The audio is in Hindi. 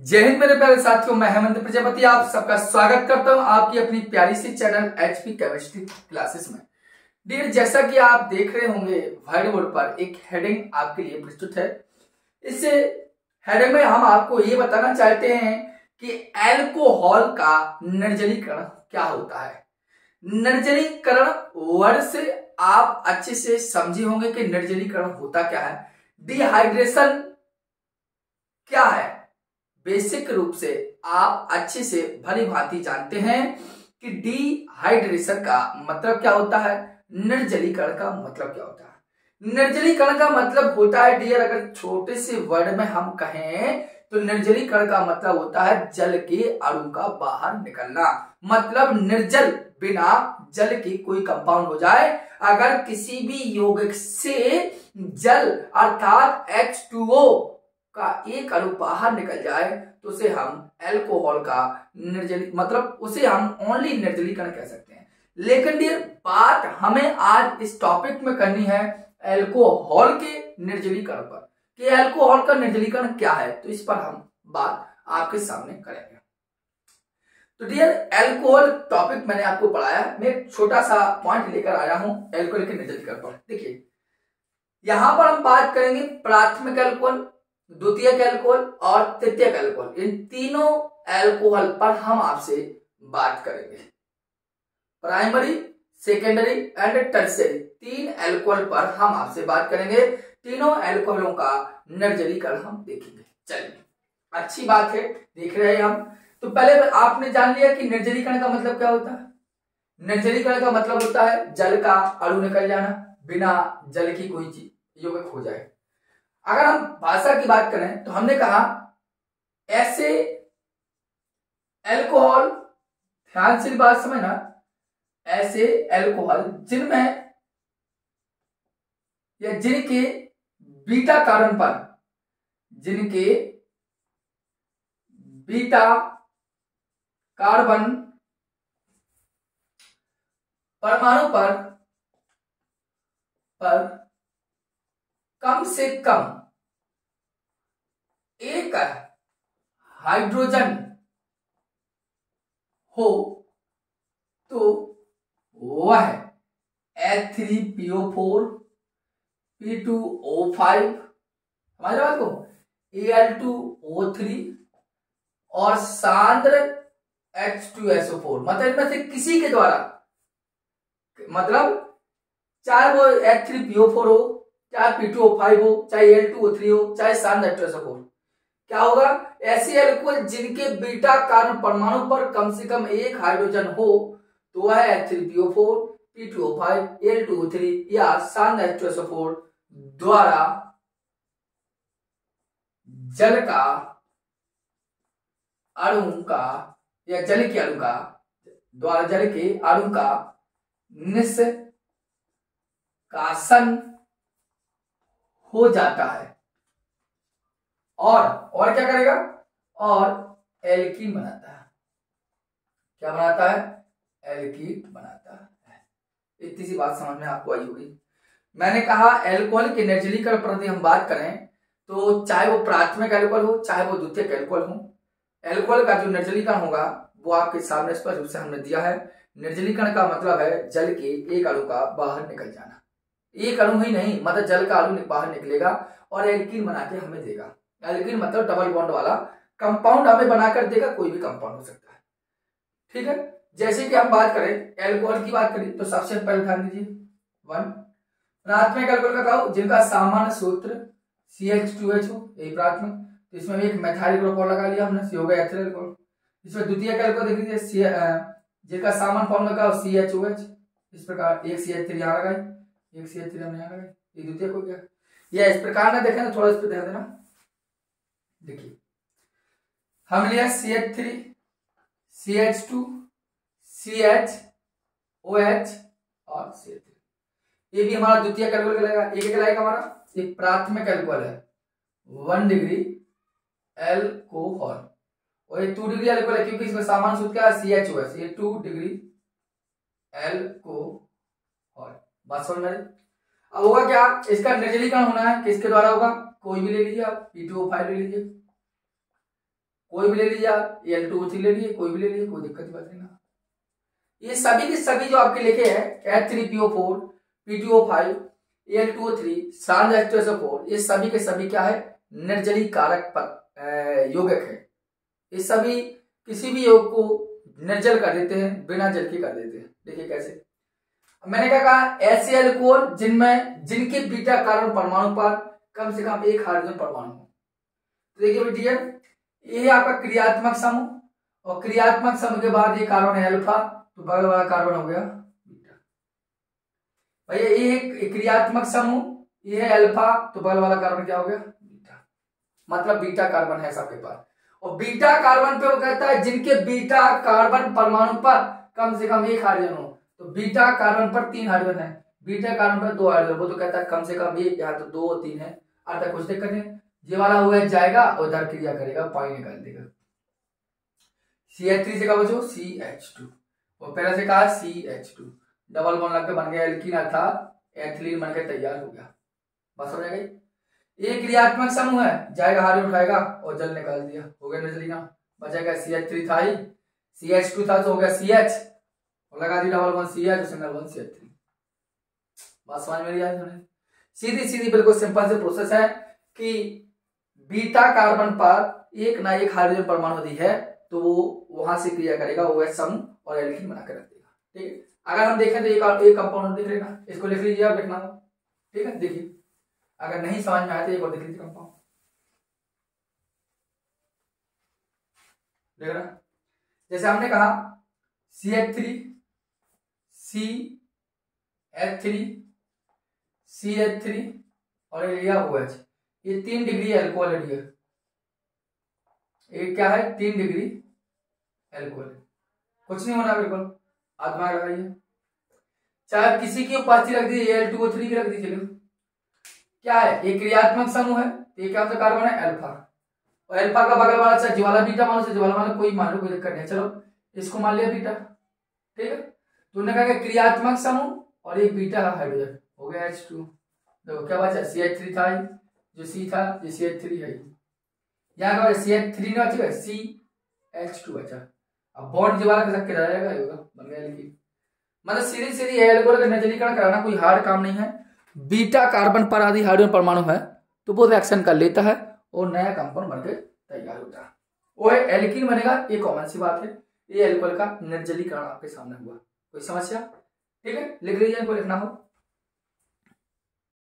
जय हिंद मेरे प्यारे साथियों, मैं हेमंत प्रजापति, आप सबका स्वागत करता हूँ आपकी अपनी प्यारी सी चैनल एचपी केमिस्ट्री क्लासेस में। डियर जैसा कि आप देख रहे होंगे व्हाइट बोर्ड पर एक हेडिंग आपके लिए प्रस्तुत है। इस हेडिंग में हम आपको ये बताना चाहते हैं कि एल्कोहल का निर्जलीकरण क्या होता है। निर्जलीकरण वर्ड से आप अच्छे से समझे होंगे कि निर्जलीकरण होता क्या है। डिहाइड्रेशन बेसिक रूप से आप अच्छे से भली भांति जानते हैं कि डिहाइड्रेशन का मतलब क्या होता है? निर्जलीकरण का मतलब क्या होता है? निर्जलीकरण का मतलब होता है डियर अगर छोटे से वर्ड में हम कहें तो निर्जलीकरण का मतलब होता है जल के अणु का बाहर निकलना। मतलब निर्जल बिना जल की कोई कंपाउंड हो जाए। अगर किसी भी यौगिक से जल, अर्थात H2O का एक अणु बाहर निकल जाए तो उसे हम एल्कोहल का निर्जली मतलब उसे हम ओनली निर्जलीकरण कह सकते हैं। लेकिन डियर बात हमें आज इस टॉपिक में करनी है एल्कोहल के निर्जलीकरण पर। कि एल्कोहल का निर्जलीकरण क्या है तो इस पर हम बात आपके सामने करेंगे। तो डियर एल्कोहल टॉपिक मैंने आपको पढ़ाया, मैं एक छोटा सा पॉइंट लेकर आया हूँ एल्कोहल के निर्जलीकरण पर। देखिए, यहाँ पर हम बात करेंगे प्राथमिक एल्कोहल द्वितीय एल्कोहल और तृतीय एल्कोहल इन तीनों एल्कोहल पर हम आपसे बात करेंगे। प्राइमरी सेकेंडरी एंड टर्सरी तीन एल्कोहल पर हम आपसे बात करेंगे। तीनों एल्कोहलों का निर्जलीकरण हम देखेंगे। चलिए, अच्छी बात है, देख रहे हैं हम। तो पहले आपने जान लिया कि निर्जलीकरण का मतलब क्या होता है? निर्जलीकरण का मतलब होता है जल का अणु निकल जाना बिना जल की कोई चीज़ यौगिक हो जाए। अगर हम भाषा की बात करें तो हमने कहा, ऐसे एल्कोहल ध्यान से बात समझना, ऐसे एल्कोहल जिनमें या जिनके बीटा कारण पर, जिनके बीटा कार्बन परमाणु पर पर कम से कम एक हाइड्रोजन हो तो वह H three P O four P two O five समझ बात को? एल टू ओ थ्री और सांद्र H two S O four मतलब इनमें से किसी के द्वारा मतलब चाहे वो एच थ्री पीओ फोर हो चाहे पी टू ओ फाइव हो, चाहे एल टू ओ थ्री हो, चाहे ओ फोर क्या होगा? ऐसे एल्कोहल जिनके बीटा कारण परमाणु पर कम से कम एक हाइड्रोजन हो तो वह H three P O four P two O five L two O three या सान ओ फोर द्वारा जल का अणु का, या जल के अणु का, द्वारा जल के अणु का निष्कासन हो जाता है। और और क्या करेगा? और एल्कीन बनाता है। क्या बनाता है? एल्कीन बनाता है। इतनी सी बात समझ में आपको आई होगी। मैंने कहा एल्कोहल के निर्जलीकरण प्रति हम बात करें तो चाहे वो प्राथमिक एल्कोहल हो, चाहे वो द्वितीय एल्कोहल हो एल्कोहल का जो निर्जलीकरण होगा, वो आपके सामने स्पष्ट रूप से हमने दिया है। निर्जलीकरण का मतलब है जल के एक अणु का बाहर निकल जाना। एक अणु ही नहीं मतलब जल का अणु बाहर निकलेगा और एल्कीन बना के हमें देगा। एल्किन मतलब डबल बॉन्ड वाला कंपाउंड हमें बनाकर देगा, कोई भी कंपाउंड हो सकता है। ठीक है? जैसे कि हम बात करें एल्कोहल की बात करें तो सबसे पहले ध्यान दीजिए। वन प्राथमिक एल्कोहल का कहो जिनका सामान्य सूत्र सी एच टू एच हो, यही प्राथमिक तो इसमें भी एक मैथाइल और लगा लिया हमने हो गया एथिल एल्कोहल इसमें द्वितीय एल्कोहल देख लीजिए जिनका सामान्य फॉर्म लगा सी एच ओ एच इस प्रकार एक सी एच थ्री यहाँ लगाई। एक सी एच थ्री हमने यहाँ ये द्वितीय को गया या इस प्रकार ना देखें तो थोड़ा इस पर ध्यान देना। देखिए, हम लिया C H three C H two C H O H और सी एच थ्री ये भी हमारा द्वितीय कैलकुल कहलाएगा एक कहलाएगा हमारा, एक प्राथमिक कैलकुल है। वन डिग्री एल्कोहल और ये टू डिग्री एल्कोहल है, क्योंकि इसमें सामान्य सूत्र क्या है? सी एच ओ एच ये टू डिग्री एल्कोहल बात समझ में अब होगा क्या? इसका निर्जलीकरण होना है? किसके द्वारा होगा? कोई भी ले लीजिए आप पी टू फाइव ले लीजिए। कोई भी ले लीजिए आप एल टू थ्री ले लीजिए, कोई भी ले लीजिए, कोई दिक्कत की बात नहीं ना। ये सभी के सभी जो आपके लिखे हैं H three P O four P T O five L two three सांज एच टू फोर ये सभी के सभी क्या है? निर्जली कारक पर योगक है। ये सभी किसी भी योग को निर्जल कर देते हैं, बिना जल के कर देते हैं। देखिए कैसे। मैंने क्या कहा? ऐसे एल्कोहल जिनमें, जिनके बीटा कार्बन परमाणु पर कम से कम एक हाइड्रोजन परमाणु तो देखिए बेटिया ये आपका क्रियात्मक समूह और क्रियात्मक समूह के बाद ये कार्बन है अल्फ़ा तो बगल वाला कार्बन हो गया बीटा भैया, ये एक क्रियात्मक समूह ये है अल्फ़ा तो बगल वाला कार्बन क्या हो गया? बीटा मतलब बीटा कार्बन है सबके पास। और बीटा कार्बन पे वो कहता है, जिनके बीटा कार्बन परमाणु पर कम से कम एक हाइड्रोजन हो। तो बीटा कार्बन पर तीन हाइड्रोजन है। बीटा कार्बन पर दो हाइड्रोजन वो तो कहता है कम से कम एक या तो दो, तीन है। अर्थात कुछ दिक्कत नहीं ये वाला हुआ जाएगा और इधर क्रिया करेगा, पानी निकाल देगा। सी एच थ्री से कहा बचो सी एच टू और पहले से कहा C H two double bond लग के बन गया एल्किन अर्थात एथिलीन बन के तैयार हो गया। बस हो जाएगा एक क्रियात्मक समूह है। जाएगा हारे उठाएगा और जल निकाल दिया। हो गया नजरीना। बचेगा सी एच थ्री था ही। सी एच टू था तो हो गया सी एच और लगा दी double one C H single one C H three बात समझ में आई सीधी सीधी, बिल्कुल सिंपल से प्रोसेस है कि बीटा कार्बन पर एक ना एक हाइड्रोजन परमाणु यदि है तो वो वहाँ से क्रिया करेगा, वो समूह और एल्किन बनाकर रख देगा। ठीक है? अगर हम देखें तो एक एक कंपाउंड दिख लेगा इसको लिख लीजिए आप लिखना। ठीक है? देखिए। अगर नहीं समझ में आया तो एक और देख लीजिए कंपाउंड देख रहा जैसे हमने कहा C H three C H three C H three और लिया ओ एच ये तीन डिग्री एल्कोहल है ये क्या है? तीन डिग्री एल्कोहल कुछ नहीं होना बिल्कुल। दिमाग लगाइए। चाहे किसी की उपाधि रख दीजिए एल टू ओ थ्री की रख दीजिए क्या है? ये क्रियात्मक समूह है। ये क्या होता कार्बन है? एल्फा और एल्फा का बगल वाला चाहे ज्वाला बीटा मान लो ज्वाला मान, कोई मान लो कोई दिक्कत नहीं चलो, इसको मान लिया बीटा ठीक है? तो उन्होंने कहा क्रियात्मक समूह और एक बीटा हाइड्रोजन। हो गया एच टू देखो, क्या बचा? सी एच थ्री था जो सी था, ये सी एच थ्री है यहाँ का सी एच थ्री ना बचेगा सी एच टू बचा। अब बॉन्ड जो कसक के जाएगा? होगा, बन गया लिखिए मतलब सीधी सीधी एल्कोहल का नजरीकरण कराना कोई हार्ड काम नहीं है। बीटा कार्बन पर आदि हाइड्रोजन परमाणु है तो वो रिएक्शन कर लेता है और नया कंपाउंड बनकर तैयार होता है। वो एल्किन बनेगा, ये कॉमन सी बात है। ये एल्कोहल का निर्जलीकरण आपके सामने हुआ। कोई समस्या? ठीक है? लिख लीजिए लिखना हो।